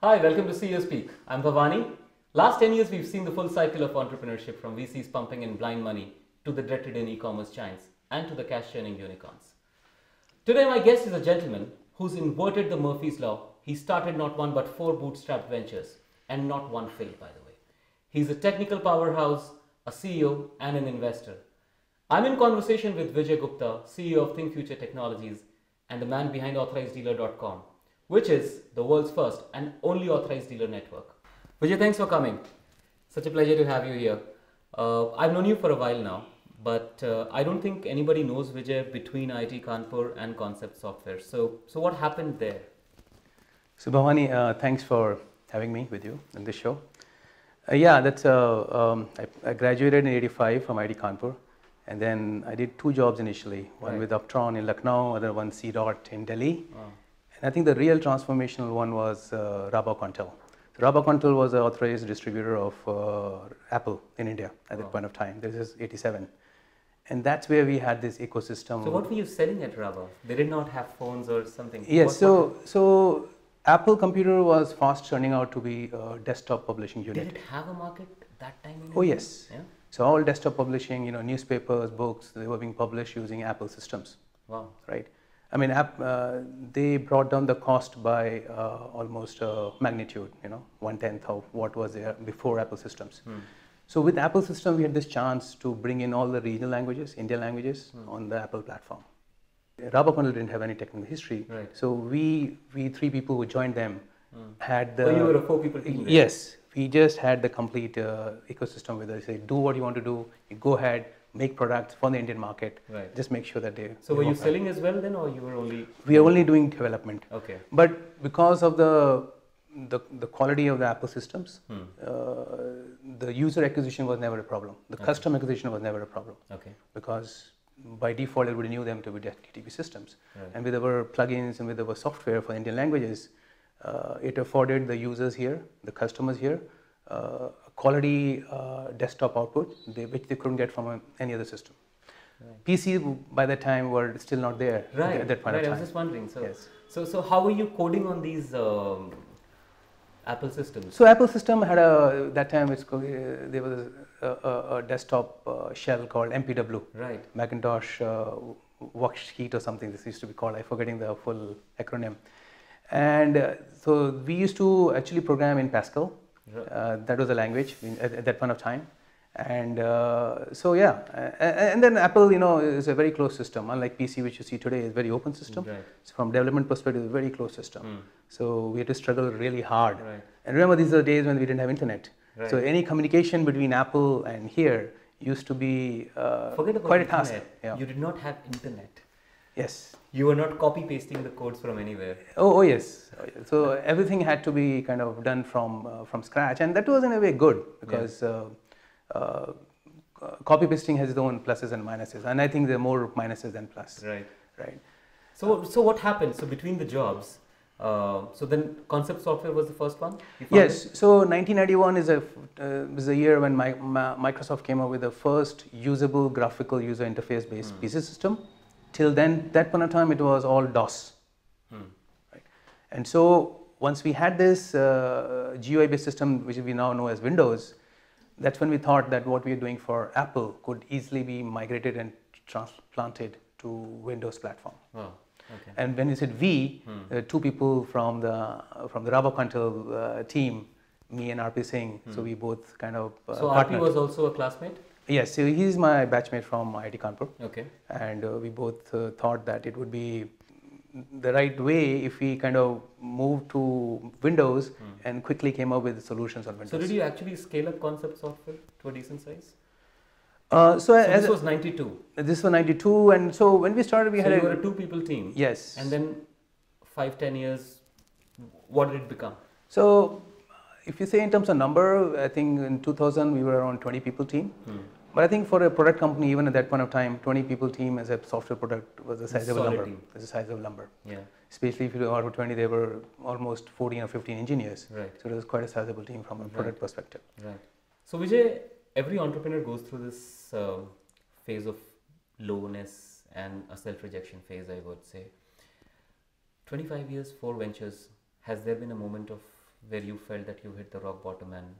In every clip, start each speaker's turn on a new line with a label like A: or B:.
A: Hi, welcome to CEO Speak. I'm Bhawani. Last 10 years, we've seen the full cycle of entrepreneurship from VCs pumping in blind money to the dreaded in e-commerce giants and to the cash churning unicorns. Today, my guest is a gentleman who's inverted the Murphy's Law. He started not one but four bootstrapped ventures, and not one failed, by the way. He's a technical powerhouse, a CEO, and an investor. I'm in conversation with Vijay Gupta, CEO of Think Future Technologies, and the man behind AuthorisedDealer.com, which is the world's first and only authorized dealer network. Vijay, thanks for coming. Such a pleasure to have you here. Uh, I've known you for a while now, but uh, I don't think anybody knows Vijay between IIT Kanpur and Concept Software. So, so what happened there?
B: So Bhawani, uh, thanks for having me with you in this show. Uh, yeah, that's uh, um, I, I, graduated in '85 from IIT Kanpur, and then I did two jobs initially. One
A: Right.
B: with Uptron in Lucknow, other one C Dot in Delhi.
A: Oh.
B: And I think the real transformational one was uh, Rabba Quantel. So Rabba Quantel was an authorized distributor of uh, Apple in India at that point of time. This is '87, and that's where we had this ecosystem.
A: So, what were you selling at Rava? They did not have phones or something.
B: Yes,
A: What-
B: so
A: what-
B: so Apple computer was fast turning out to be a desktop publishing
A: did
B: unit.
A: it have a market that time?
B: Oh
A: India?
B: yes.
A: Yeah.
B: So all desktop publishing, you know, newspapers, books, they were being published using Apple systems,
A: Wow.
B: right? I mean, app, uh, they brought down the cost by uh, almost a magnitude, you know, one tenth of what was there before Apple systems.
A: Hmm.
B: So with Apple system, we had this chance to bring in all the regional languages, Indian languages,
A: Hmm.
B: on the Apple platform. Rabakondal didn't have any technical history,
A: Right.
B: so we we three people who joined them
A: Hmm.
B: had the
A: so you were a four people team.
B: Yes, we just had the complete uh, ecosystem with us. Say, do what you want to do. You go ahead, make products for the Indian market.
A: Right.
B: Just make sure that they.
A: So were you
B: work out.
A: selling as well then, or you were only?
B: We are only doing development,
A: Okay.
B: but because of the the, the quality of the Apple systems,
A: Hmm.
B: uh, the user acquisition was never a problem. The
A: Okay.
B: custom acquisition was never a problem
A: Okay.
B: because by default everybody knew them to be DTP systems.
A: Right.
B: And with our plugins and with our software for Indian languages, uh, it afforded the users here, the customers here, uh, quality uh, desktop output, they, which they couldn't get from uh, any other system.
A: Right.
B: PC by that time were still not there at
A: Right.
B: that- at that point
A: right. I was just wondering. So,
B: Yes.
A: so, so how were you coding on these um, Apple systems?
B: So Apple system had a that time it's uh, there was a, a, a desktop uh, shell called MPW,
A: right.
B: Macintosh uh, worksheet or something. This used to be called. I'm forgetting the full acronym. And uh, so we used to actually program in Pascal.
A: Right.
B: Uh, that was the language at, at that point of time. And uh, so yeah, uh, and then Apple, you know, is a very closed system. Unlike PC, which you see today, is very open system.
A: Right.
B: So from development perspective, it's a very closed system.
A: Hmm.
B: So we had to struggle really hard.
A: Right.
B: And remember, these are the days when we didn't have internet. So any communication between Apple and here used to be uh,
A: Forget about
B: quite a task. Yeah.
A: You did not have internet.
B: Yes.
A: You were not copy pasting the codes from anywhere.
B: Oh, oh yes. Oh, yes. So everything had to be kind of done from uh, from scratch, and that was in a way good because uh, uh, copy pasting has its own pluses and minuses, and I think there are more minuses than plus.
A: Right.
B: Right.
A: So, so what happened? So between the jobs, uh, so then Concept Software was the first one.
B: Yes. So 1991 is a uh, was the year when my, my, Microsoft came up with the first usable graphical user interface based
A: Hmm.
B: PC system. Till then, that point of time, it was all DOS.
A: Hmm.
B: And so once we had this uh, GUI-based system, which we now know as Windows, that's when we thought that what we are doing for Apple could easily be migrated and transplanted to Windows platform.
A: Wow. Okay.
B: And when you said we,
A: Hmm.
B: uh, two people from the from the Rubber uh, team, me and RP Singh, so we both kind of uh,
A: Hmm. so RP was also a classmate.
B: Yes, so he's my batchmate from IIT Kanpur
A: Okay.
B: and uh, we both uh, thought that it would be the right way if we kind of moved to Windows
A: Hmm.
B: and quickly came up with solutions on Windows.
A: So did you actually scale up Concept Software to a decent size?
B: Uh, so
A: So
B: as
A: this was 92.
B: this was 92 and so when we started we
A: so
B: had
A: you
B: a,
A: were a two-people team.
B: yes
A: And then five, ten years, what did it become?
B: so if you say in terms of number i think in 2000 we were around 20 people team
A: Hmm.
B: But i think for a product company even at that point of time 20 people team as a software product was a sizable number
A: team.
B: was a sizable number
A: Yeah.
B: especially if you are 20 there were almost 14 or 15 engineers
A: Right.
B: so it was quite a sizable team from a
A: Right.
B: product perspective
A: Right. So Vijay, every entrepreneur goes through this uh, phase of lowness and a self-rejection phase, I would say. 25 years, four ventures. Has there been a moment of where you felt that you hit the rock bottom and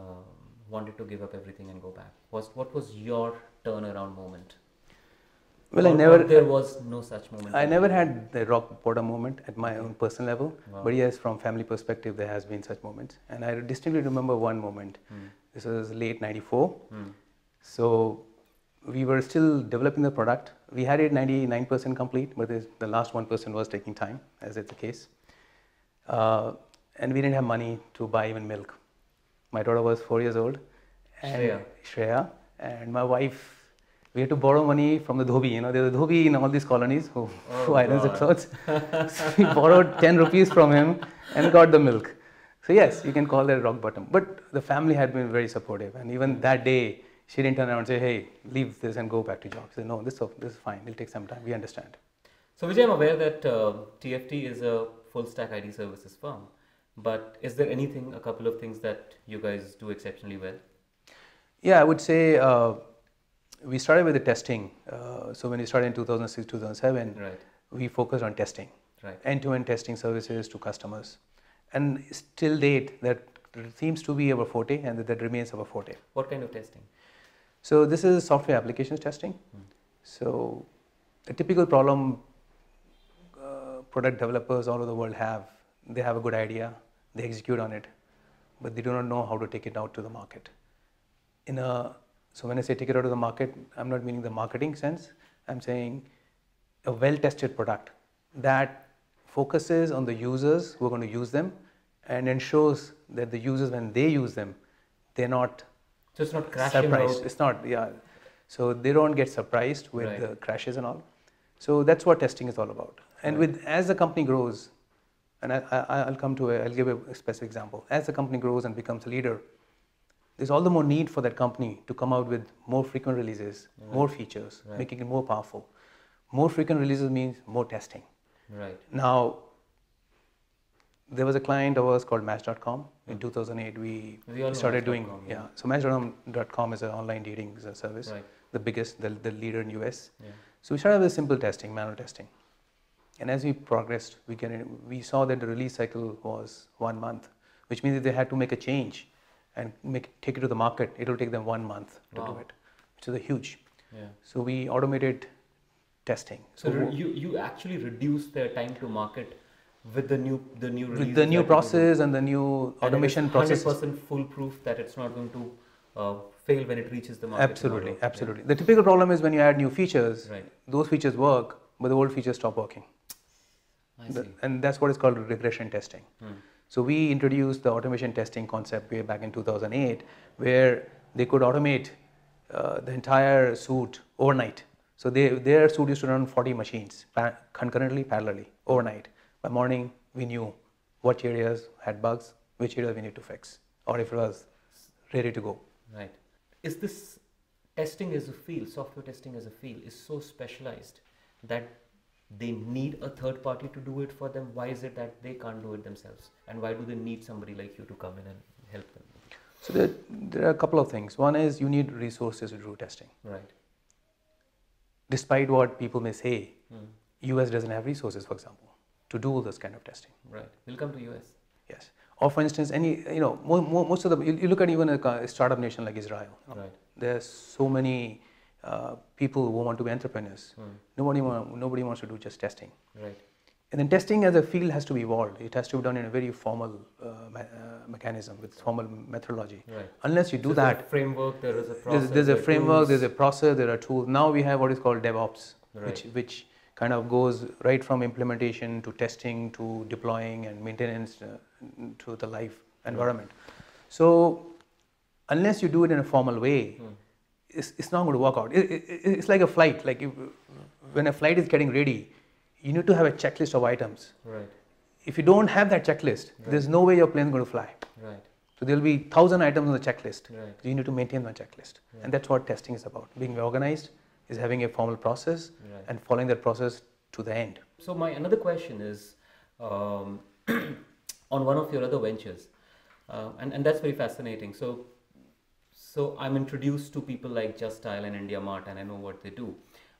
A: um, wanted to give up everything and go back? Was what was your turnaround moment?
B: Well, I never,
A: there was no such moment.
B: I never had the rock bottom moment at my own personal level,
A: Wow.
B: but yes, from family perspective, there has been such moments, and I distinctly remember one moment.
A: Hmm.
B: This was late '94,
A: Hmm.
B: so we were still developing the product. We had it 99% complete, but the last 1% was taking time, as is the case. Uh, and we didn't have money to buy even milk. My daughter was four years old, and
A: Shreya.
B: Shreya, and my wife. We had to borrow money from the dhobi. You know, there's a dhobi in all these colonies who,
A: Oh,
B: who irons the clothes. so we borrowed 10 rupees from him and got the milk. So yes, you can call that rock bottom. But the family had been very supportive, and even that day, she didn't turn around and say, "Hey, leave this and go back to job." She said, "No, this this is fine. It'll take some time. We understand."
A: So Vijay, I'm aware that uh, TFT is a full stack IT services firm, but is there anything, a couple of things that you guys do exceptionally well?
B: Yeah, I would say uh, we started with the testing. Uh, so when we started in 2006, 2007,
A: Right,
B: we focused on testing,
A: right,
B: end-to-end testing services to customers, and still date that seems to be our forte, and that, that remains our forte.
A: What kind of testing?
B: So this is software applications testing.
A: Hmm.
B: So a typical problem uh, product developers all over the world have, they have a good idea, they execute on it, but they do not know how to take it out to the market. In a so when I say take it out to the market, I'm not meaning the marketing sense. I'm saying a well-tested product that focuses on the users who are going to use them and ensures that the users when they use them, they're not
A: So it's not crashing
B: surprised.
A: out.
B: It's not, yeah. So they don't get surprised with
A: Right.
B: the crashes and all. So that's what testing is all about. And
A: Right.
B: with as the company grows, and I, I, I'll come to, a, I'll give a specific example. As the company grows and becomes a leader, there's all the more need for that company to come out with more frequent releases, more features,
A: Right.
B: making it more powerful. More frequent releases means more testing.
A: Right,
B: Now, there was a client of ours called Match.com. In 2008, we,
A: Hmm. We
B: started doing,
A: Match.com,
B: yeah.
A: yeah.
B: So Match.com is an online dating service,
A: right,
B: the biggest, the, the leader in US.
A: yeah,
B: So we started with simple testing, manual testing. And as we progressed, we, in, we saw that the release cycle was one month, which means that they had to make a change and make, take it to the market. It will take them one month to do it, which is a huge.
A: yeah.
B: So we automated testing.
A: So re- you you actually reduce their time to market with the new the new
B: with the new process and the new automation process.
A: Hundred percent foolproof that it's not going to uh, fail when it reaches the market.
B: Absolutely,
A: tomorrow.
B: absolutely. The typical problem is when you add new features,
A: Right.
B: those features work, but the old features stop working.
A: I
B: The-
A: see.
B: and that's what is called regression testing.
A: Hmm.
B: So we introduced the automation testing concept way back in 2008, where they could automate uh, the entire suite overnight. So they, their suite used to run 40 machines pa- concurrently, parallelly, overnight. By morning, we knew what areas had bugs, which areas we need to fix, or if it was ready to go.
A: Right. Is this testing as a field, software testing as a field, is so specialized that they need a third party to do it for them? Why is it that they can't do it themselves? And why do they need somebody like you to come in and help them?
B: So there, there are a couple of things. One is you need resources to do testing.
A: Right.
B: Despite what people may say,
A: Hmm.
B: US doesn't have resources, for example, to do this kind of testing.
A: Right. We'll come to US.
B: Yes. Or for instance, any you know mo- mo- most of the you, look at even a startup nation like Israel.
A: Right.
B: There's so many uh, people who want to be entrepreneurs.
A: Hmm.
B: Nobody want, nobody wants to do just testing.
A: Right.
B: And then testing as a field has to be evolved. It has to be done in a very formal uh, me- uh, mechanism with formal methodology.
A: Right.
B: Unless you do
A: So
B: that,
A: framework, there is a process.
B: there's, there's a
A: there
B: framework,
A: tools.
B: there's a process, there are tools. Now we have what is called DevOps, which
A: Right.
B: which kind of goes right from implementation to testing to deploying and maintenance uh, to the live environment. So unless you do it in a formal way,
A: Hmm.
B: It's, it's not going to work out. It, it, it's like a flight. Like if, when a flight is getting ready, you need to have a checklist of items.
A: Right.
B: If you don't have that checklist, there's no way your plane is going to fly.
A: Right.
B: So there'll be thousand items on the checklist.
A: Right.
B: You need to maintain the checklist,
A: Yeah.
B: and that's what testing is about. Being organized is having a formal process
A: Right.
B: and following that process to the end.
A: So my another question is um, on one of your other ventures, uh, and and that's very fascinating. So so I'm introduced to people like Just Dial and India Mart, and I know what they do.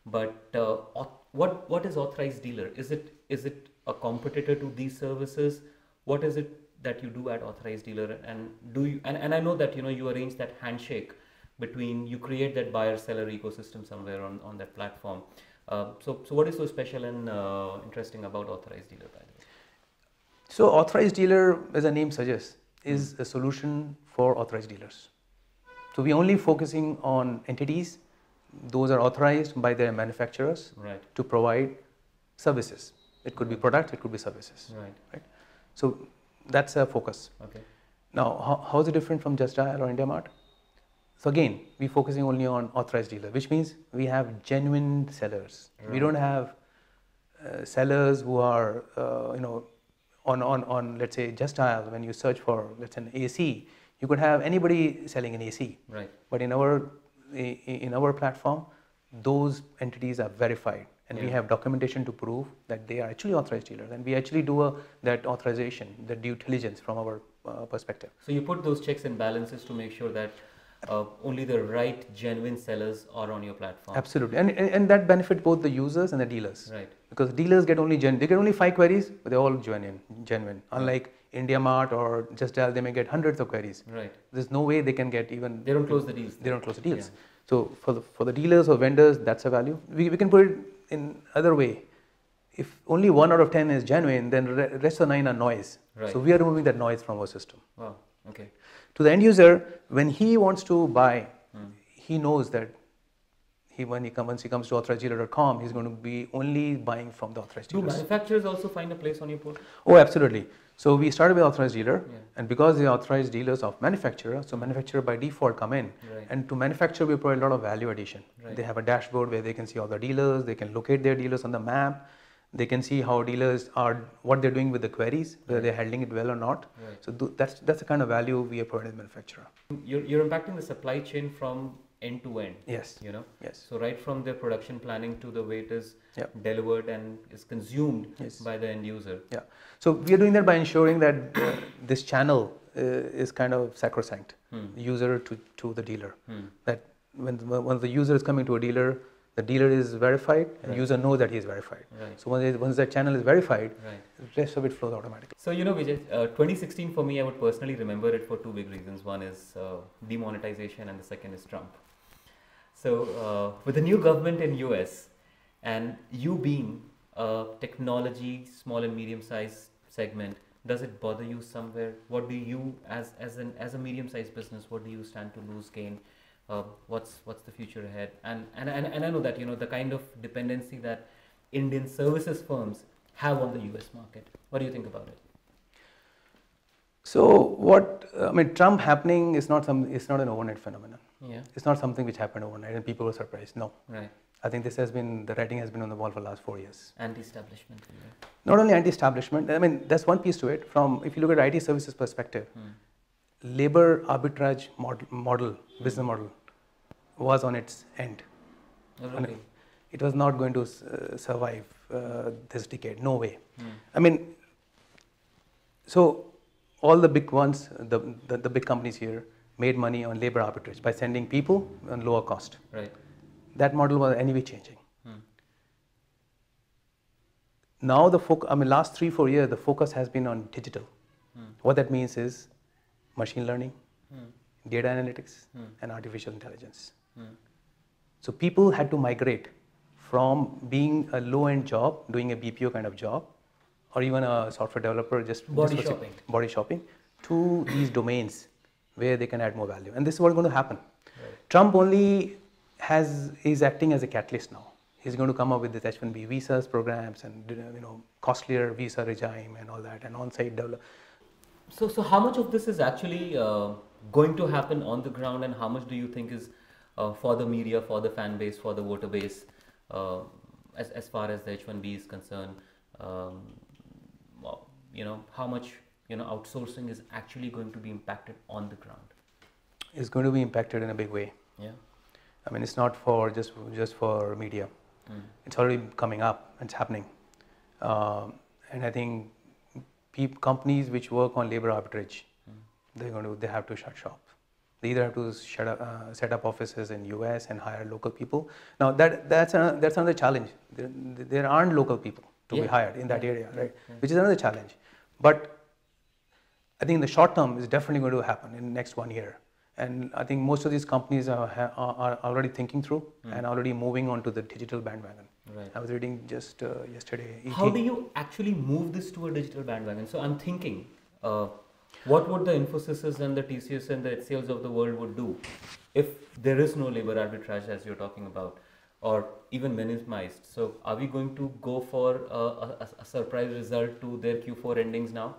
A: But uh, what what is authorized dealer? Is it is it a competitor to these services? What is it that you do at authorized dealer and do you and, and I know that you know you arrange that handshake between you create that buyer seller ecosystem somewhere on, on that platform. Uh, so so what is so special and uh, interesting about authorized dealer by the way?
B: So authorized dealer, as the name suggests, is a solution for authorized dealers. So we're only focusing on entities, those are authorized by their manufacturers
A: Right,
B: to provide services. It could be products, it could be services.
A: right, right?
B: So that's a focus.
A: okay,
B: Now, how, how is it different from Just Dial or IndiaMart? So again, we're focusing only on authorized dealer, which means we have genuine sellers. We don't have uh, sellers who are, uh, you know, on, on, on let's say Just Dial, when you search for let's say an AC, you could have anybody selling an AC.
A: right,
B: But in our in our platform, those entities are verified, and we have documentation to prove that they are actually authorized dealers, and we actually do a, that authorization, the due diligence from our uh, perspective.
A: So you put those checks and balances to make sure that uh, only the right genuine sellers are on your platform.
B: Absolutely, and, and and that benefit both the users and the dealers
A: Right,
B: because dealers get only gen, they get only five queries, but they're all genuine. Genuine, unlike IndiaMart or Just Dial, they may get hundreds of queries.
A: right.
B: There's no way they can get even
A: They don't close the deals.
B: they don't close the deals.
A: Yeah.
B: So for the for the dealers or vendors, that's a value. We, we can put it in other way. If only one out of ten is genuine, then re- rest of the nine are noise.
A: Right.
B: So we are removing that noise from our system.
A: Wow. Okay.
B: To the end user, when he wants to buy,
A: Hmm.
B: he knows that he when he comes once he comes to authorizeddealer.com, he's going to be only buying from the authorized dealers.
A: Do manufacturers also find a place on your portal?
B: Oh, absolutely. So we started with authorized dealer,
A: Yeah.
B: and because they are authorized dealers of manufacturer, so manufacturer by default come in,
A: Right.
B: and to manufacturer we provide a lot of value addition.
A: Right.
B: They have a dashboard where they can see all the dealers, they can locate their dealers on the map, they can see how dealers are, what they're doing with the queries, whether
A: Right.
B: they're handling it well or not.
A: Right.
B: So th- that's that's the kind of value we are providing the manufacturer.
A: You're, you're impacting the supply chain from end to end.
B: Yes.
A: You know,
B: Yes.
A: so right from their production planning to the way it is
B: Yeah.
A: delivered and is consumed
B: Yes.
A: by the end user. Yeah.
B: So we are doing that by ensuring that uh, this channel uh, is kind of sacrosanct,
A: Hmm.
B: user to, to the dealer.
A: Hmm.
B: that when the, when the user is coming to a dealer, the dealer is verified and
A: Right.
B: user knows that he is verified.
A: Right.
B: So once, once that channel is verified,
A: Right.
B: the rest of it flows automatically.
A: So you know, Vijay, uh, 2016 for me, I would personally remember it for two big reasons. One is uh, demonetization, and the second is Trump. So uh, with the new government in US, and you being a technology small and medium sized segment, does it bother you somewhere? What do you, as as an as a medium sized business, what do you stand to lose, gain? Uh, what's what's the future ahead? And, and and and I know that you know the kind of dependency that Indian services firms have on the US market. What do you think about it?
B: So what I mean, Trump happening is not some it's not an overnight phenomenon.
A: Yeah.
B: It's not something which happened overnight and people were surprised. No,
A: Right.
B: I think this has been the writing has been on the wall for the last four years.
A: Anti-establishment. yeah.
B: Not only anti-establishment. I mean, that's one piece to it. From if you look at IT services perspective,
A: Hmm.
B: labor arbitrage model, model business model was on its end. And? It was not going to uh, survive uh, this decade. No way.
A: Hmm.
B: I mean, so all the big ones, the, the, the big companies here, made money on labor arbitrage by sending people on lower cost.
A: Right.
B: That model was anyway changing.
A: Hmm.
B: Now the focus, I mean, last three four years, the focus has been on digital.
A: Hmm.
B: What that means is machine learning,
A: Hmm.
B: data analytics,
A: Hmm.
B: and artificial intelligence.
A: Hmm.
B: So people had to migrate from being a low-end job, doing a BPO kind of job, or even a software developer just
A: Body
B: just
A: shopping.
B: body shopping, to these domains where they can add more value. And this is what's going to happen.
A: Right.
B: Trump only has is acting as a catalyst now. He's going to come up with this H-1B visas programs and you know costlier visa regime and all that and on-site develop.
A: So, so how much of this is actually uh, going to happen on the ground, and how much do you think is uh, for the media, for the fan base, for the voter base, uh, as as far as the H-1B is concerned? Um, well, you know, how much you know outsourcing is actually going to be impacted on the ground?
B: it's going to be impacted in a big way.
A: Yeah.
B: I mean, it's not for just just for media.
A: Mm.
B: It's already coming up. It's happening, um, and I think peop companies which work on labor arbitrage,
A: Mm.
B: they're going to they have to shut shop. They either have to shut up, uh, set up offices in US and hire local people. Now that that's a, that's another challenge. There, there aren't local people to
A: Yeah.
B: be hired in that area, right?
A: Yeah.
B: Which is another challenge. But I think in the short term, it's definitely going to happen in the next one year. And I think most of these companies are, are already thinking through and already moving on to the digital bandwagon.
A: Right.
B: I was reading just uh, yesterday.
A: How do you actually move this to a digital bandwagon? So I'm thinking, uh, what would the Infosys and the TCS and the HCLs of the world would do if there is no labor arbitrage as you're talking about, or even minimized? So are we going to go for a, a, a surprise result to their Q4 endings now?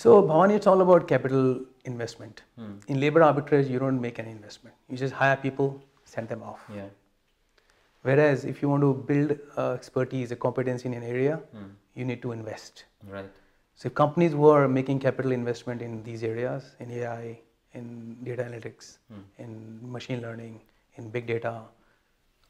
B: So Bhawani, it's all about capital investment.
A: Hmm.
B: In labor arbitrage, you don't make any investment. You just hire people, send them off.
A: Yeah.
B: Whereas if you want to build uh, expertise, a competency in an area,
A: Hmm.
B: you need to invest.
A: Right.
B: So if companies were making capital investment in these areas, in AI, in data analytics,
A: Hmm.
B: in machine learning, in big data,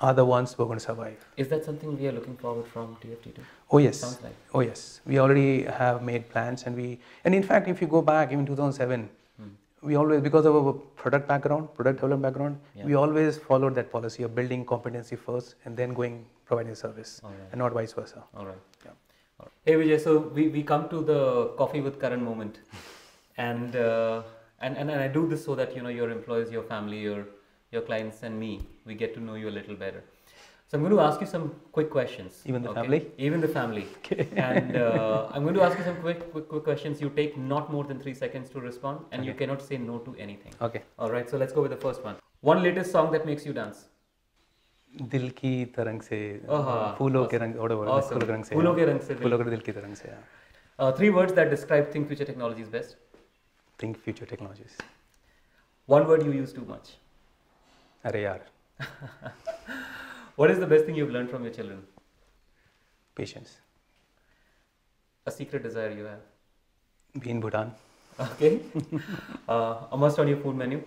B: are the ones who are going to survive.
A: Is that something we are looking forward from TFT2?
B: Oh yes.
A: Like.
B: Oh yes. We already have made plans, and we and in fact, if you go back even 2007,
A: Hmm.
B: we always because of our product background, product development background,
A: Yeah.
B: we always followed that policy of building competency first and then going providing service,
A: right.
B: and not vice versa.
A: All right.
B: Yeah.
A: All right. Hey Vijay, so we, we come to the Koffee with Karan moment, and, uh, and and and I do this so that you know your employees, your family, your your clients, and me we get to know you a little better. So I'm going to ask you some quick questions.
B: Even the
A: okay?
B: family?
A: Even the family. And uh, I'm going to ask you some quick, quick quick questions. You take not more than three seconds to respond, and you
B: Okay.
A: cannot say no to anything.
B: Okay.
A: All right. So let's go with the first one. One latest song that makes you dance.
B: दिल की तरंग से
A: आहा,
B: फूलों के
A: awesome.
B: रंग whatever,
A: Awesome.
B: फूलों के रंग से
A: फूलों
B: हाँ.
A: के रंग से दिल-
B: फूलों के दिल की तरंग से हाँ.
A: Uh, three words that describe Think Future Technologies best.
B: think future technologies
A: One word you use too much.
B: अरे यार
A: What is the best thing you've learned from your children?
B: patience
A: A secret desire you have.
B: be in Bhutan
A: Okay. uh, a must on your food menu.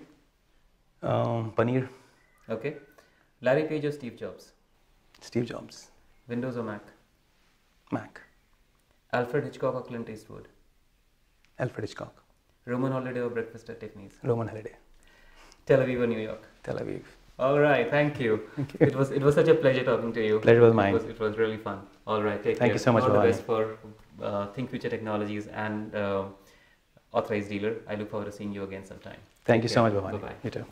B: um, paneer
A: Okay. Larry Page or Steve Jobs?
B: Steve Jobs
A: Windows or Mac?
B: Mac
A: Alfred Hitchcock or Clint Eastwood?
B: Alfred Hitchcock
A: Roman holiday or breakfast at Tiffany's?
B: Roman Holiday
A: Tel Aviv or New York?
B: Tel Aviv
A: All right. Thank you.
B: Thank you.
A: It was it was such a pleasure talking to you.
B: Pleasure was
A: It
B: mine.
A: was, it was really fun. All right. Take
B: Thank
A: care.
B: you so much,
A: All the best for uh, Think Future Technologies and uh, authorized dealer. I look forward to seeing you again sometime.
B: Thank
A: Take
B: you so much Bhawani
A: Bye-bye.
B: you too